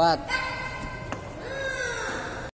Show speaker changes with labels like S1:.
S1: ว่า